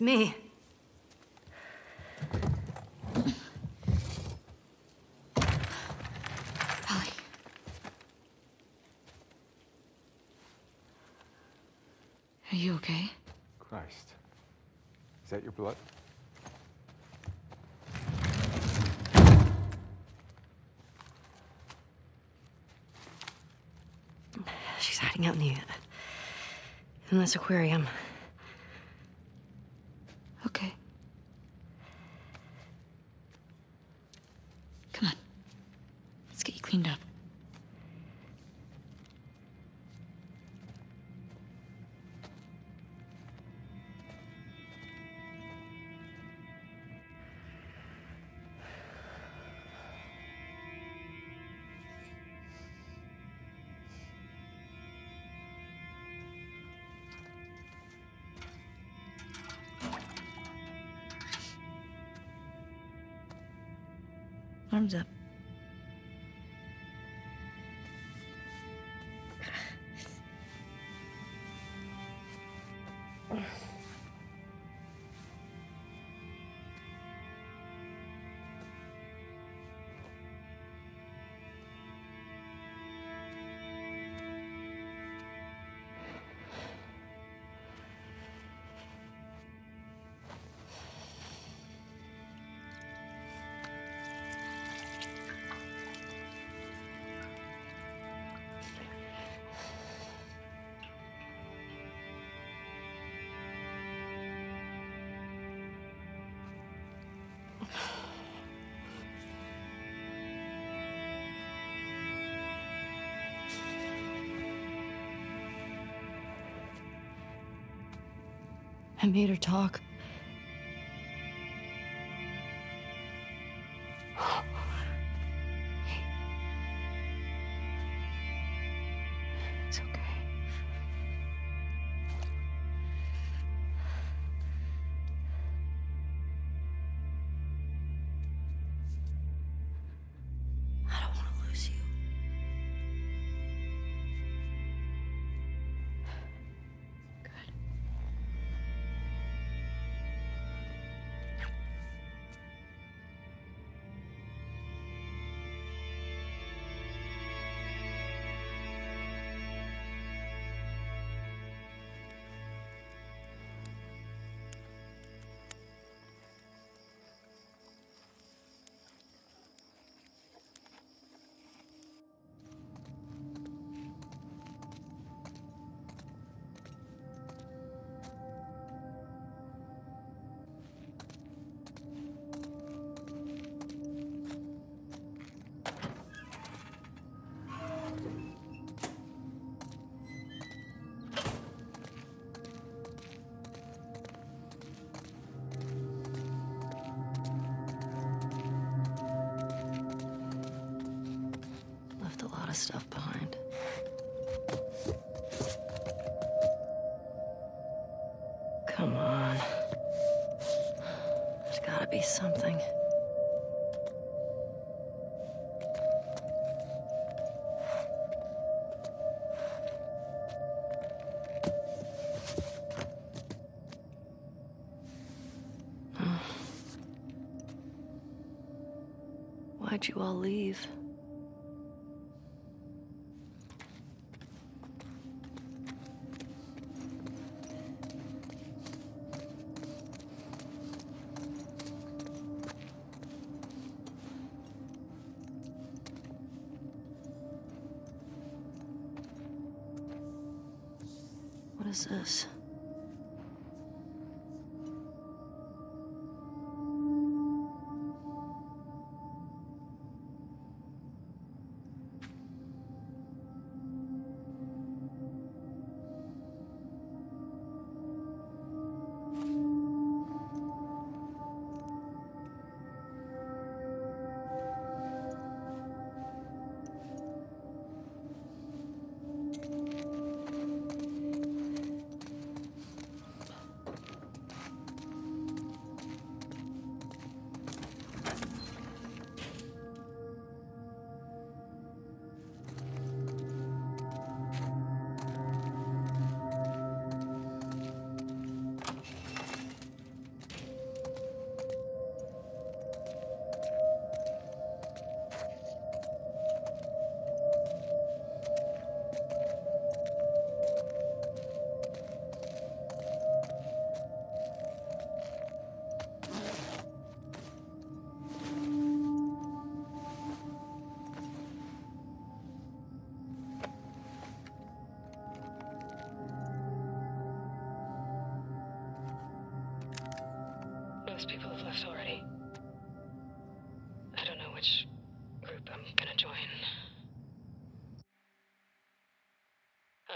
It's me. Polly. Are you okay? Christ. Is that your blood? She's hiding out in the... in this aquarium. I made her talk. Be something. Why'd you all leave? What is this?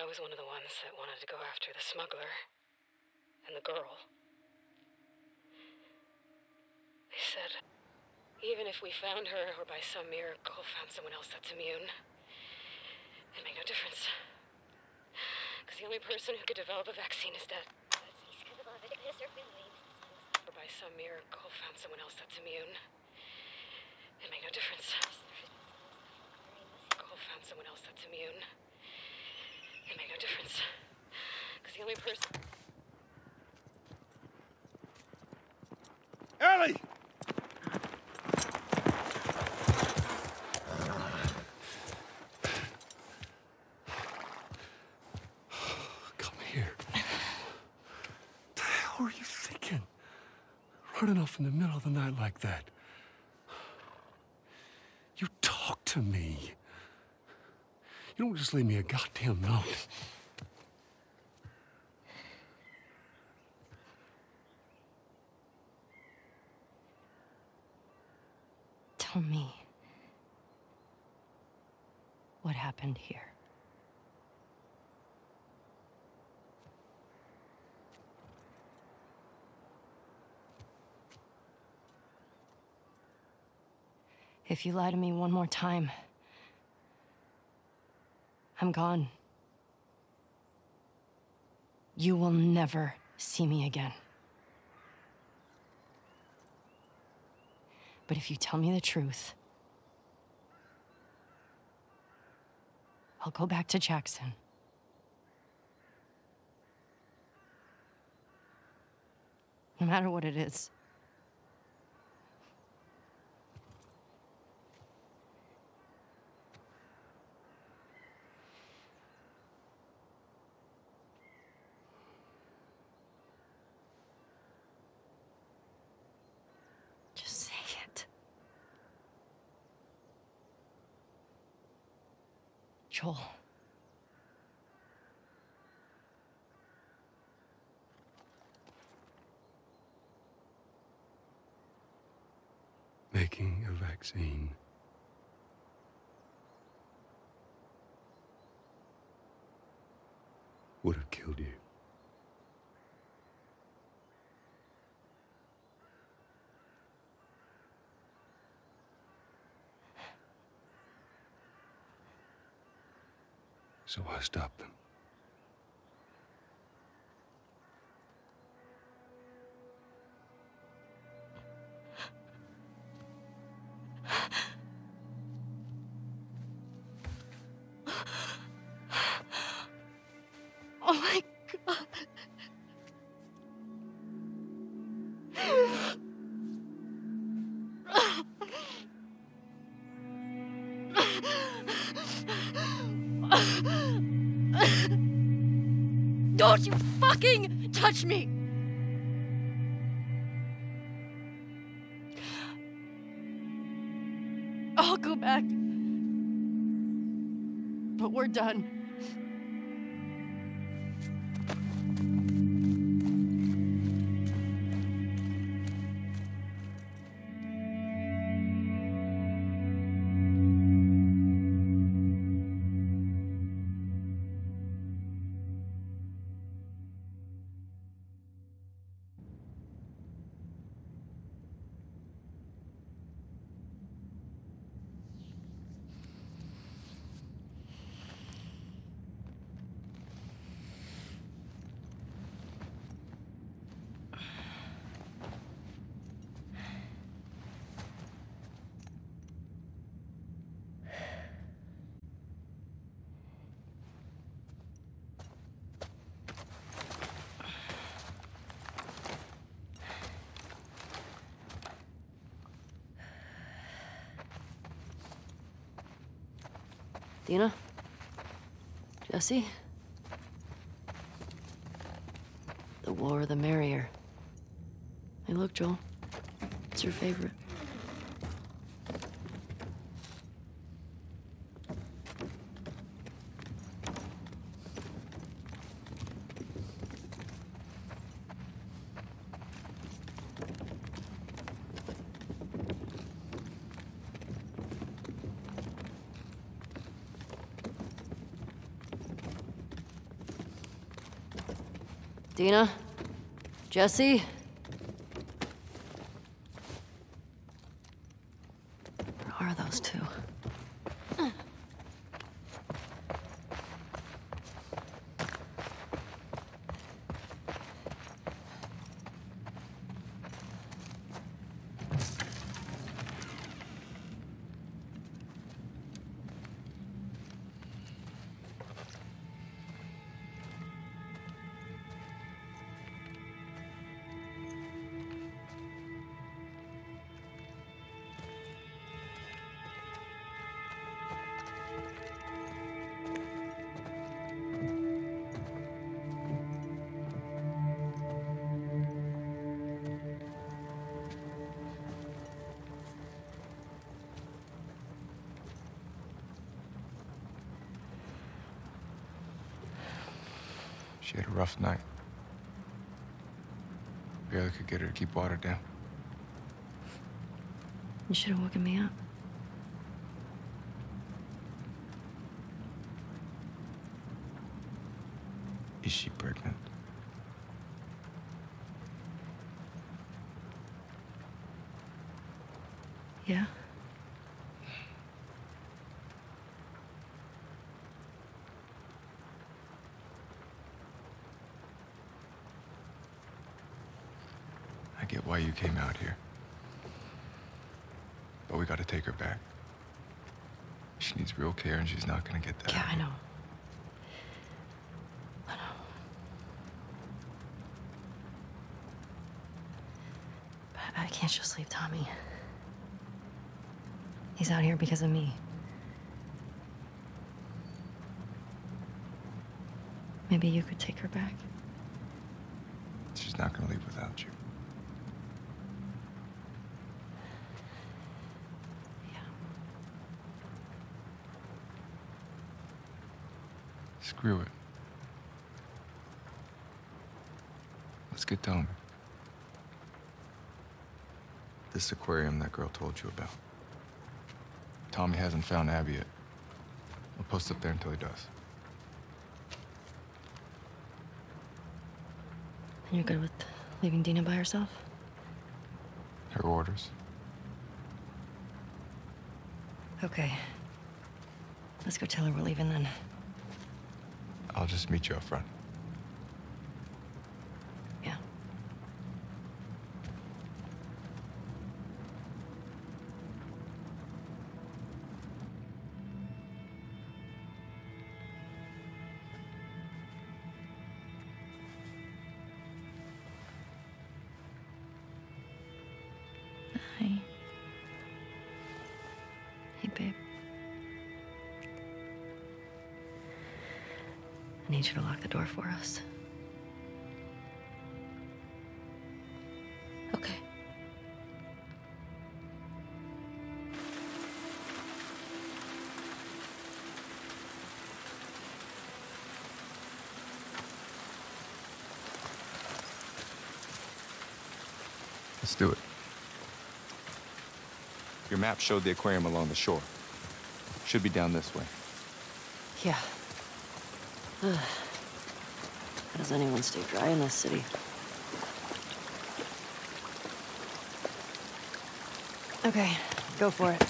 I was one of the ones that wanted to go after the smuggler and the girl. They said, even if we found her or by some miracle found someone else that's immune, it made no difference. Because the only person who could develop a vaccine is dead. Or by some miracle found someone else that's immune. It made no difference. Found someone else that's immune. It made no difference. Because the only person. Ellie! Come here. The hell are you thinking? Running off in the middle of the night like that. You talk to me. You don't just leave me a goddamn note. Tell me. What happened here? If you lie to me one more time, I'm gone. You will never see me again. But if you tell me the truth, I'll go back to Jackson. No matter what it is. Just say it. Joel. Making a vaccine. Would have killed you. So I stopped them. Oh my touch me! I'll go back. But we're done. Dina? Jesse? The war, the merrier. Hey, look, Joel. It's your favorite. Dina? Jesse? She had a rough night. Barely could get her to keep water down. You should have woken me up. Is she pregnant? Yeah? I get why you came out here. But we gotta take her back. She needs real care and she's not gonna get that. Yeah, I know. I know. But I can't just leave Tommy. He's out here because of me. Maybe you could take her back. She's not gonna leave without you. Yeah. Screw it. Let's get Tommy. This aquarium that girl told you about. Tommy hasn't found Abby yet. I'll post up there until he does. And you're good with leaving Dina by herself? Her orders. Okay. Let's go tell her we're leaving then. I'll just meet you up front. Door for us. Okay. Let's do it. Your map showed the aquarium along the shore. Should be down this way. Yeah. How does anyone stay dry in this city? Okay, go for it.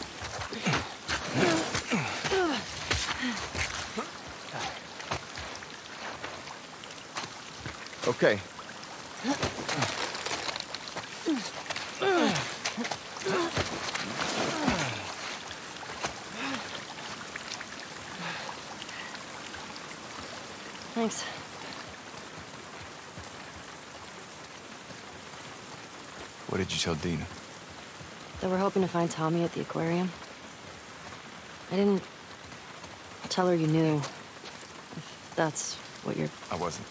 Okay. Thanks. What did you tell Dina? That we're hoping to find Tommy at the aquarium. I didn't tell her you knew. If that's what you're. I wasn't.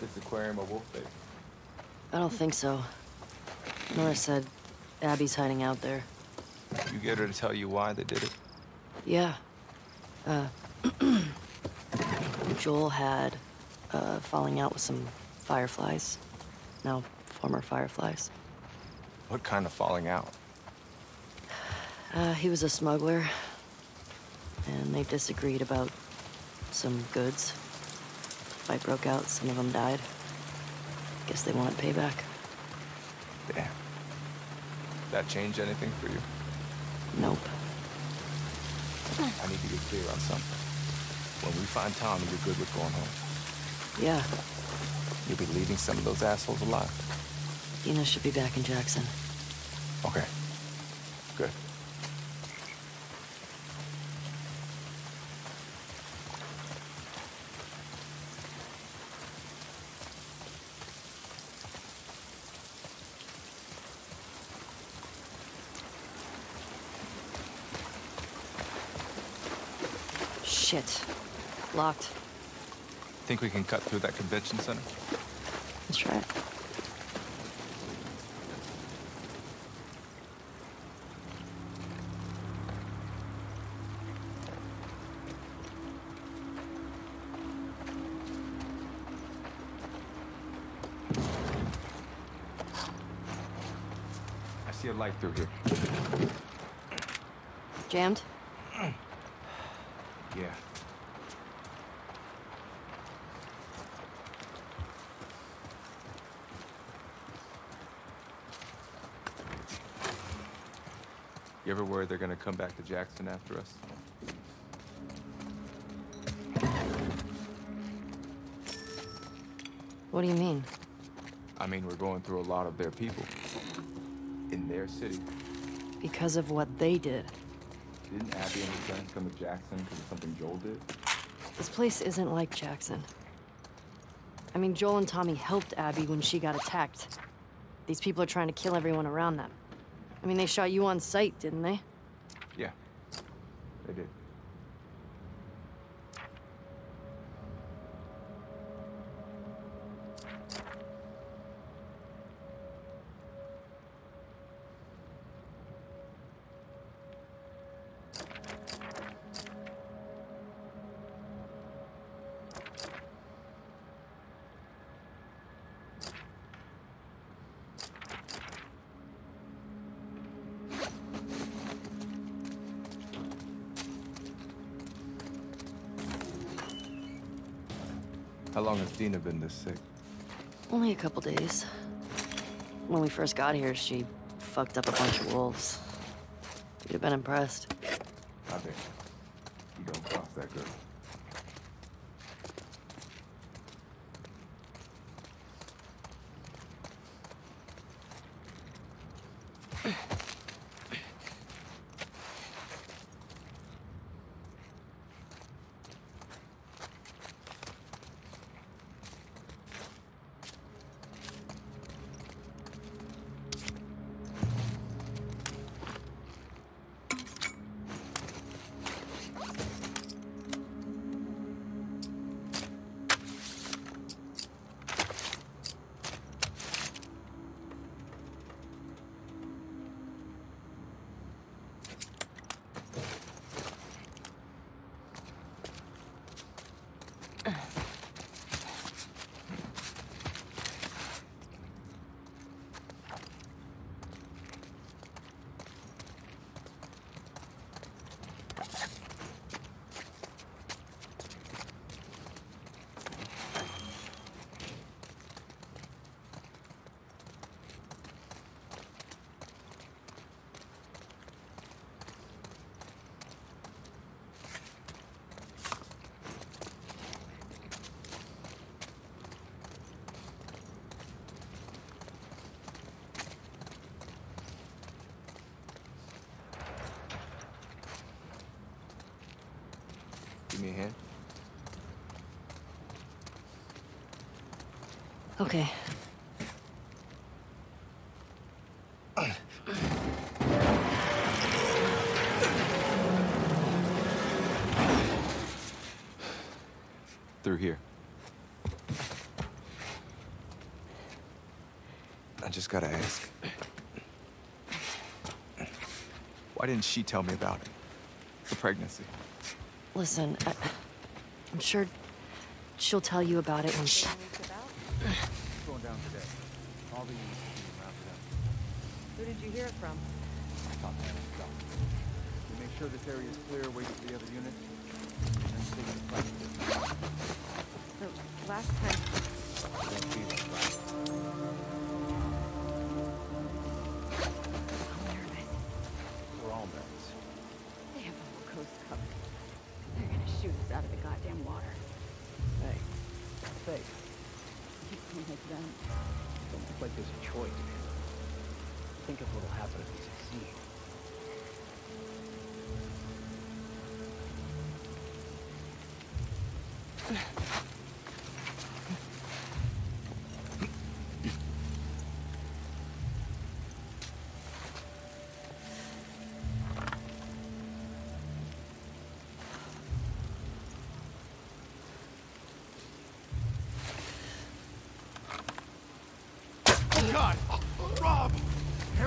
This aquarium a wolf bait? I don't think so. Nora said Abby's hiding out there. You get her to tell you why they did it? Yeah. Uh, Joel had uh, falling out with some fireflies. Now, former fireflies. What kind of falling out? Uh, he was a smuggler. and they disagreed about some goods. Fight broke out, some of them died. Guess they wanted payback. Damn. That change anything for you? Nope. I need to get clear on something. When we find Tommy, you're good with going home. Yeah, You'll be leaving some of those assholes alive. Dina should be back in Jackson. Okay. Good. Shit. Locked. Think we can cut through that convention center? Let's try it. I see a light through here. Jammed? Yeah. You ever worry they're gonna come back to Jackson after us? What do you mean? I mean, we're going through a lot of their people. In their city. Because of what they did. Didn't Abby and her friends come to Jackson because of something Joel did? This place isn't like Jackson. I mean, Joel and Tommy helped Abby when she got attacked. These people are trying to kill everyone around them. I mean, they shot you on sight, didn't they? Yeah. They did. Has Dina been this sick? Only a couple days. When we first got here, she fucked up a bunch of wolves. You'd have been impressed. I bet. You don't cross that girl. Me a hand. Okay. Through here. I just gotta ask. Why didn't she tell me about it? The pregnancy. Listen, I, I'm sure she'll tell you about it when she... Going down today. All the units will be wrapped up. Who did you hear it from? I thought that was done. We make sure this area is clear, wait for the other unit, and then take the fight. The last time don't don't look like there's a choice. Think of what'll happen if we succeed. Oh,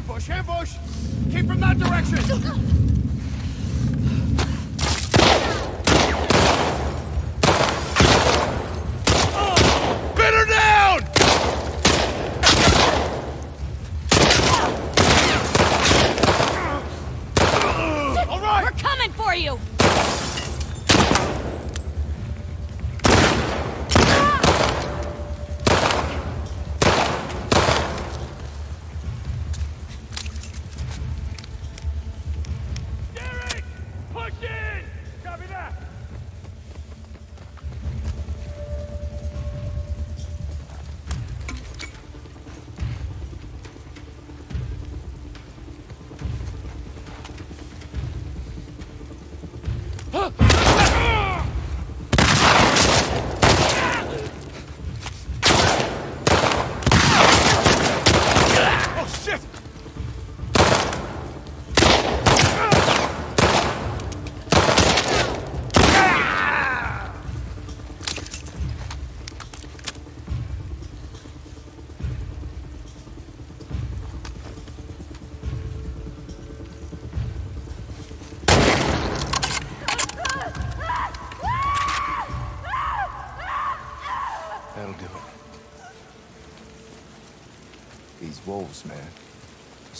Ambush, ambush! Keep from that direction!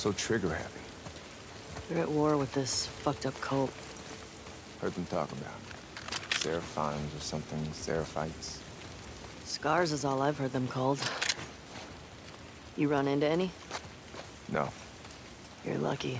So trigger happy. They're at war with this fucked up cult. Heard them talk about it. Seraphines or something, Seraphites. Scars is all I've heard them called. You run into any? No. You're lucky.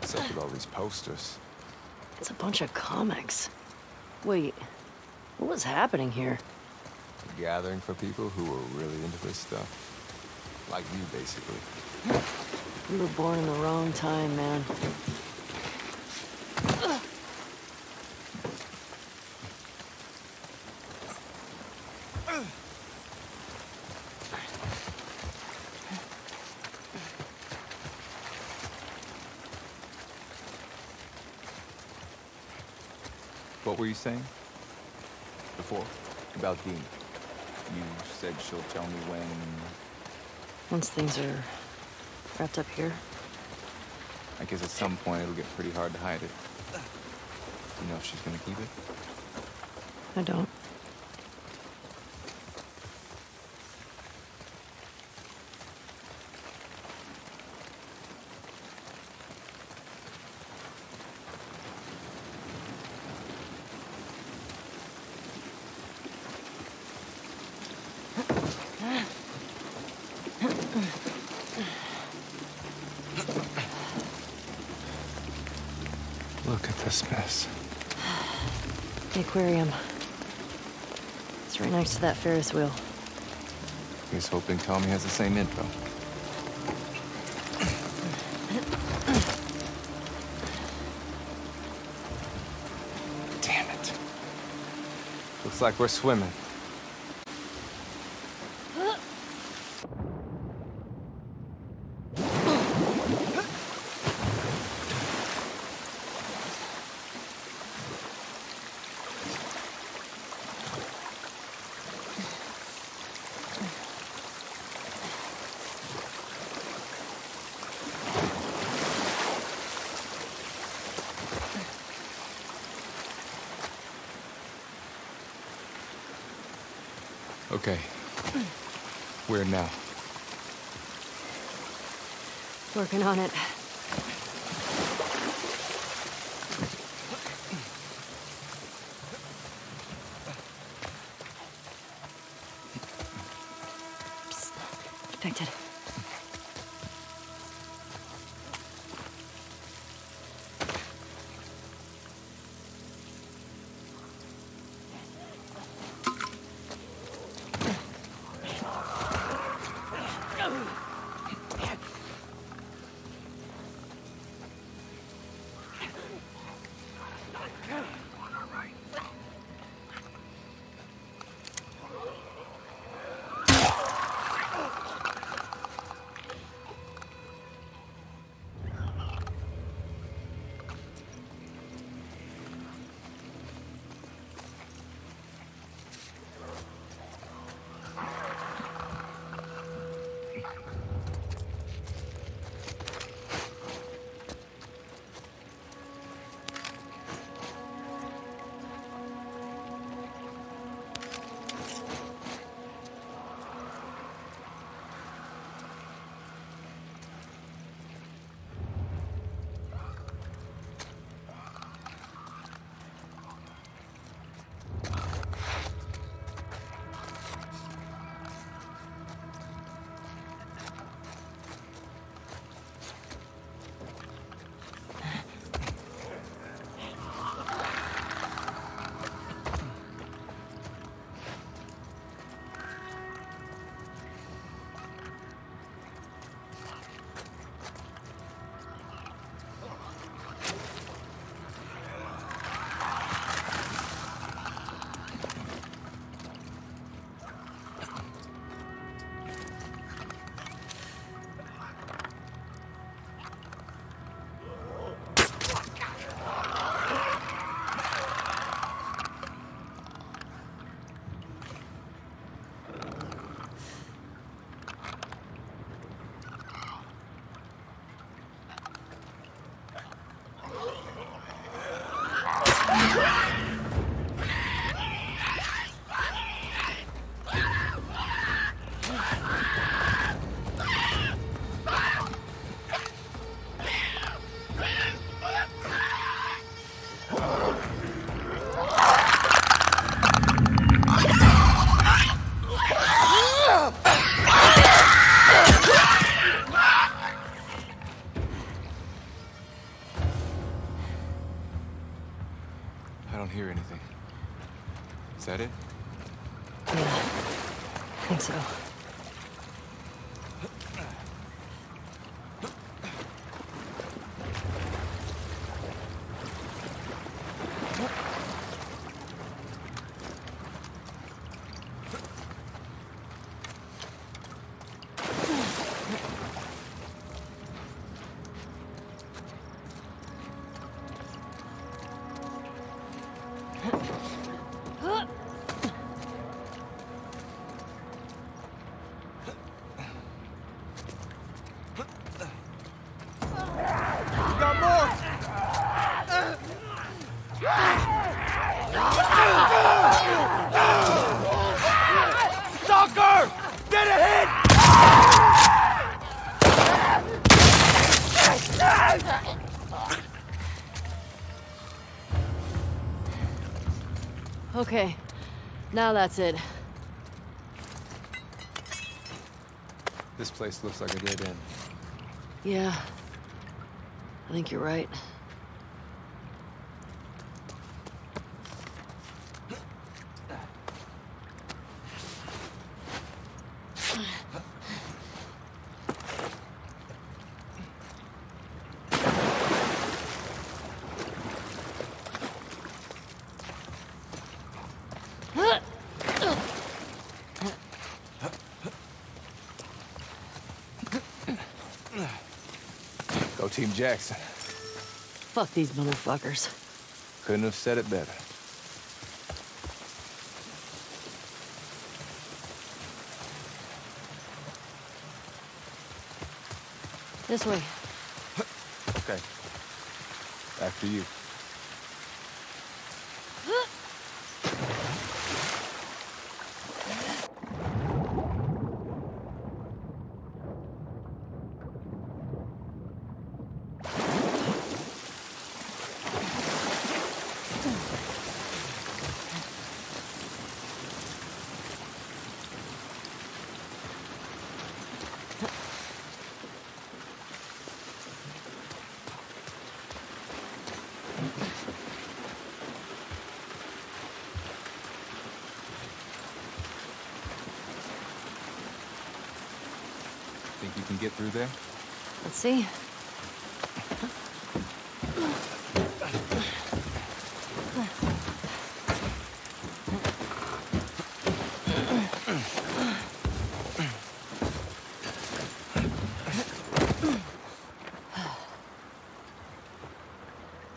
What's up with all these posters? It's a bunch of comics. Wait, what was happening here? A gathering for people who were really into this stuff. Like you, basically. You were born in the wrong time, man. What were you saying? Before? About Dean. You said she'll tell me when... Once things are wrapped up here, I guess at some point it'll get pretty hard to hide it. You know if she's gonna keep it? I don't. Look at this mess. The aquarium. It's right next to that Ferris wheel. He's hoping Tommy has the same info. Damn it. Looks like we're swimming. Okay. Where now? Working on it. Okay, now that's it. This place looks like a dead end. Yeah. I think you're right. Go Team Jackson. Fuck these motherfuckers. Couldn't have said it better. This way. Okay. After you. Through there? Let's see.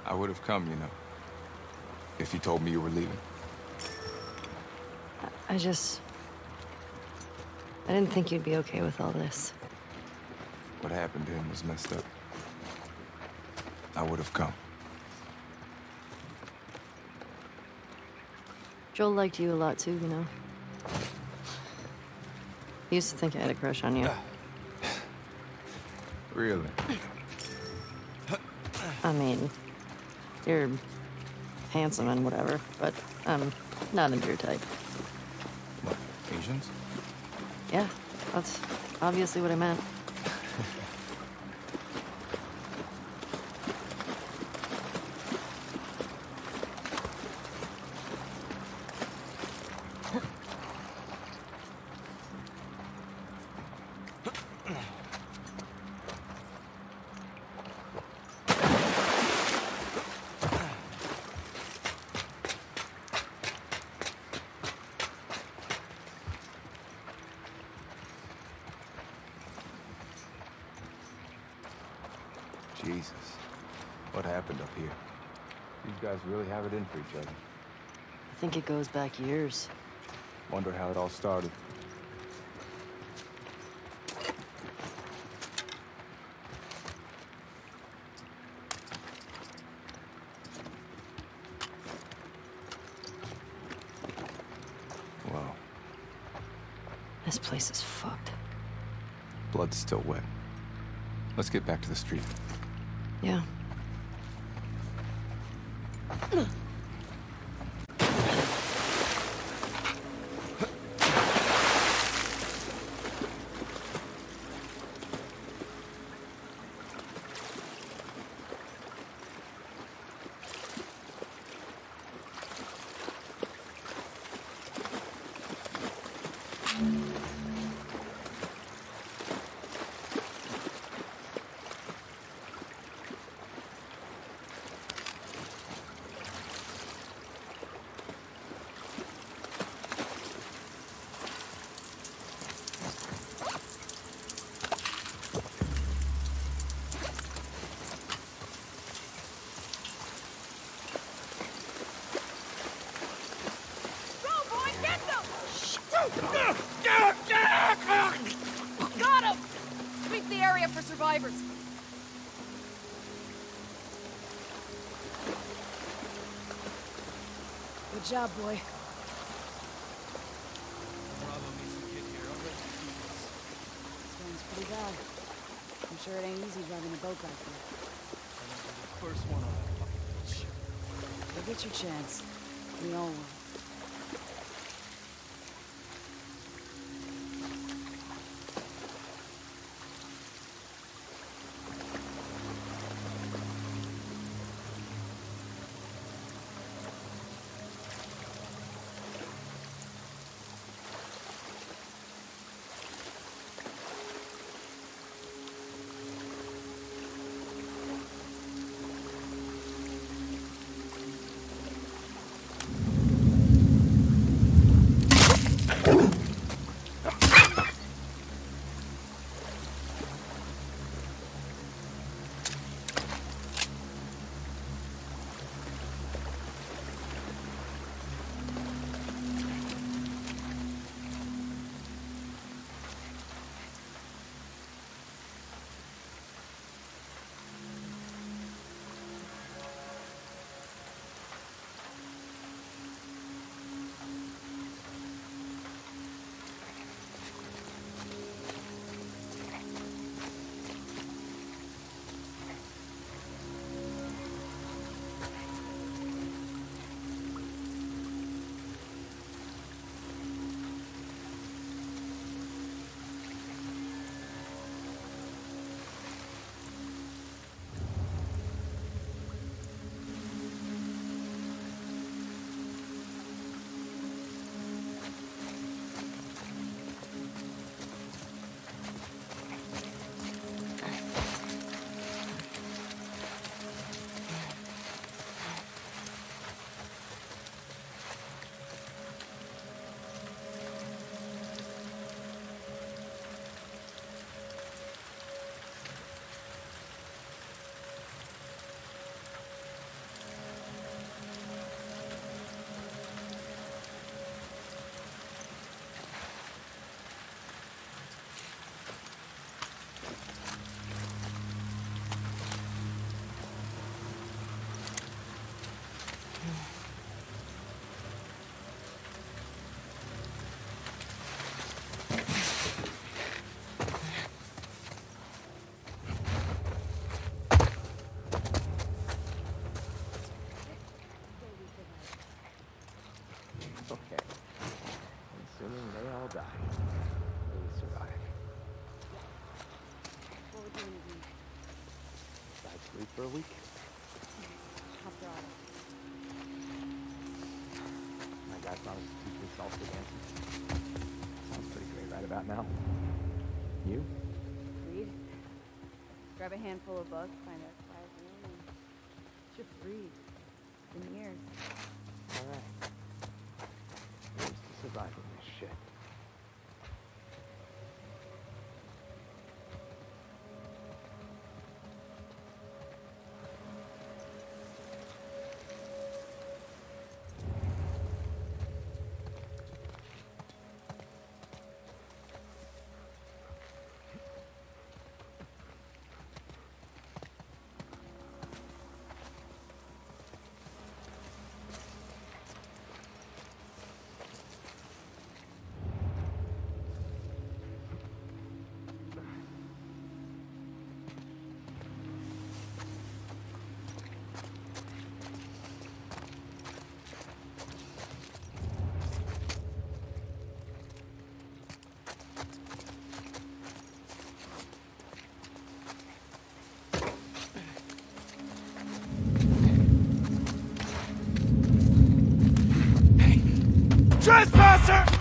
I would have come, you know. If you told me you were leaving. I just. I didn't think you'd be okay with all this. What happened to him was messed up. I would have come. Joel liked you a lot too, you know. He used to think I had a crush on you. Really? I mean, you're handsome and whatever, but I'm not into your type. What, Asians? Yeah, that's obviously what I meant. Jesus. What happened up here? These guys really have it in for each other. I think it goes back years. Wonder how it all started. Wow, This place is fucked. blood's still wet. Let's get back to the street. Yeah. Job, boy. Bravo the kid here. I'll do this. Sounds pretty bad. I'm sure it ain't easy driving a boat back there. I the first one on that fucking. You'll get your chance. We all will. Side for a week. My guy promised to teach me salsa dancing. Sounds pretty great right about now. You? Read. Grab a handful of books, find a quiet room, and just read. Trespasser!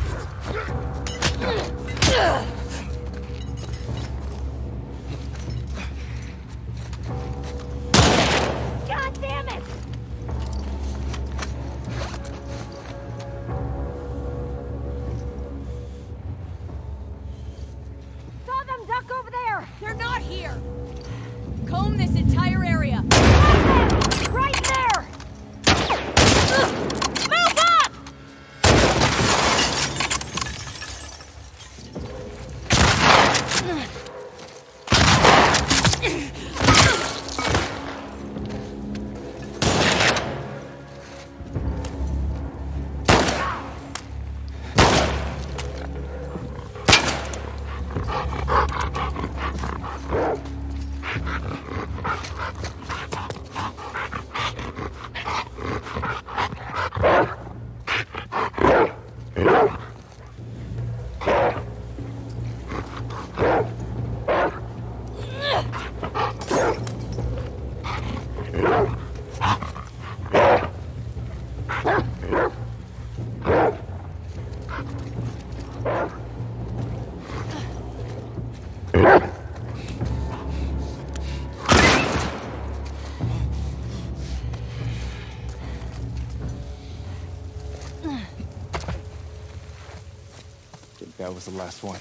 Was the last one.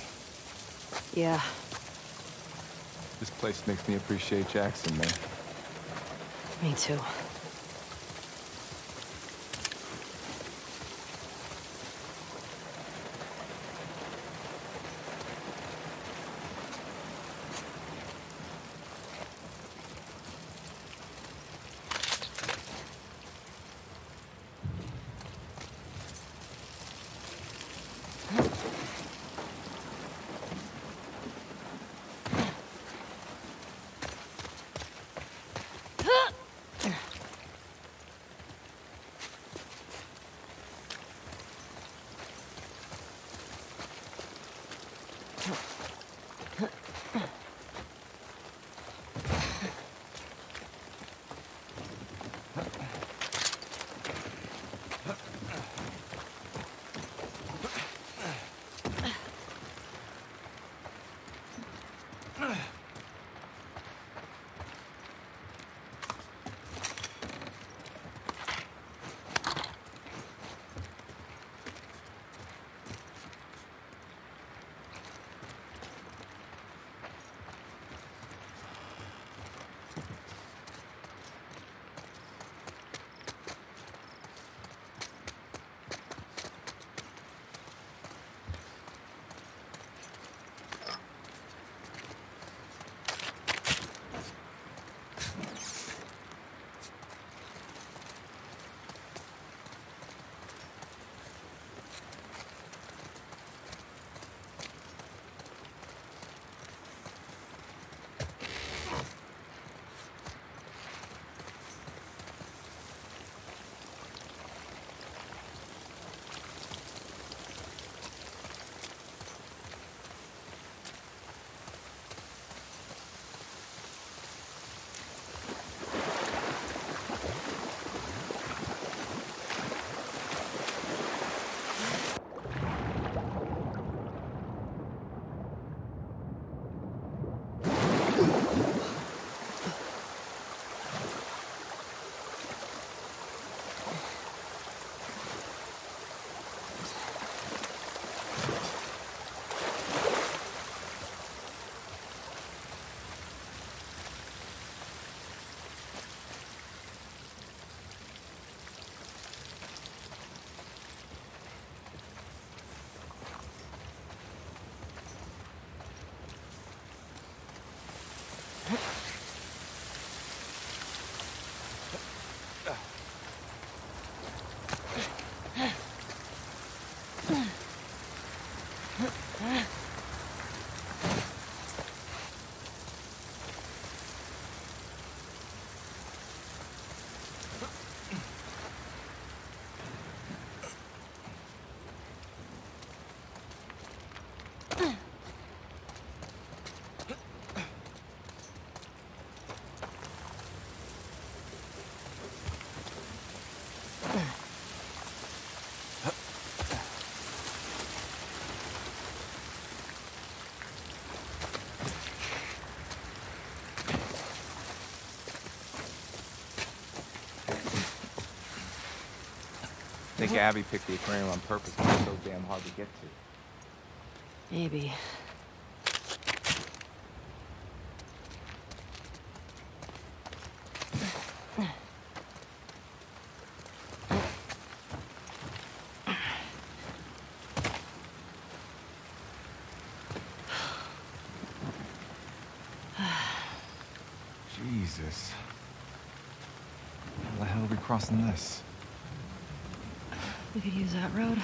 Yeah, This place makes me appreciate Jackson, man. me too. I think mm-hmm. Abby picked the aquarium on purpose it's so damn hard to get to. Maybe. Jesus. How the hell are we crossing this? We could use that road.